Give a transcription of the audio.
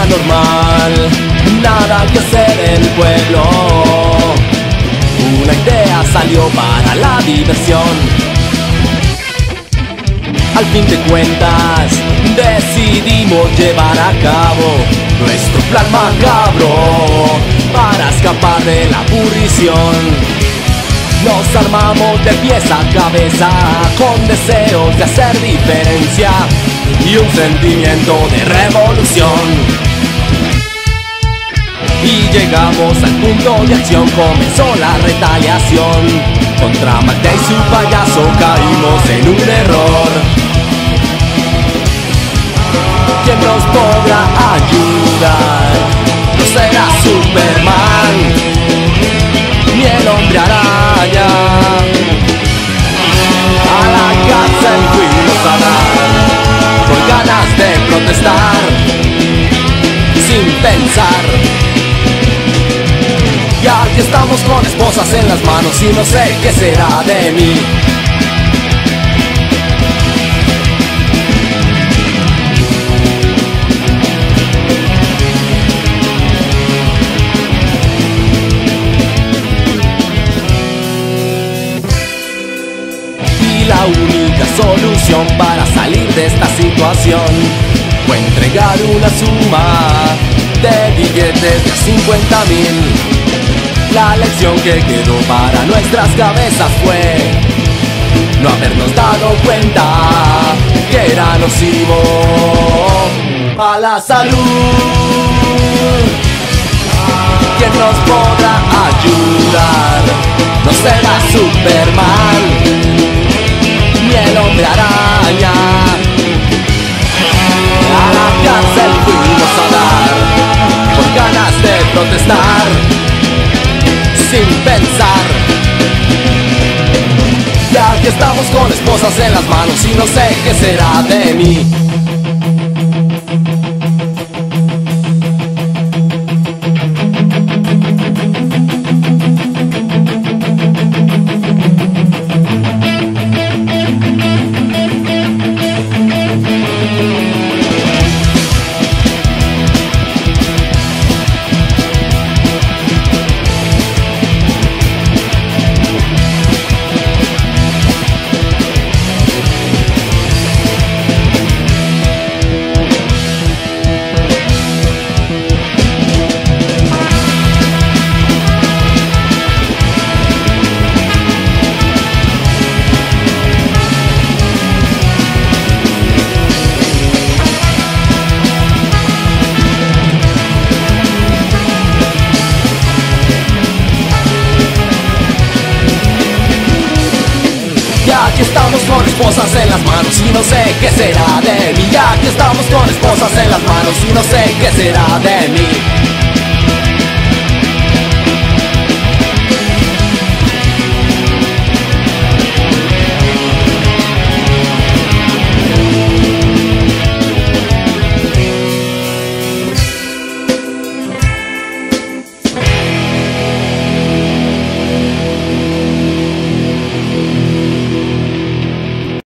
normal, nada que hacer en el pueblo. Una idea salió para la diversión. Al fin de cuentas, decidimos llevar a cabo nuestro plan macabro para escapar de la aburrición. Nos armamos de pies a cabeza con deseos de hacer diferencia y un sentimiento de revolución. Y llegamos al punto de acción, comenzó la retaliación. Contra Magda y su payaso caímos en un error. ¿Quién nos podrá ayudar? De protestar, sin pensar. Y aquí estamos con esposas en las manos y no sé qué será de mí. Y la única solución para salir de esta situación fue entregar una suma de billetes de 50 mil. La lección que quedó para nuestras cabezas fue no habernos dado cuenta que era nocivo a la salud. ¿Quién nos podrá en las manos y no sé qué será de mí. Esposas en las manos y no sé qué será de mí Ya que estamos con esposas en las manos y no sé qué será de mí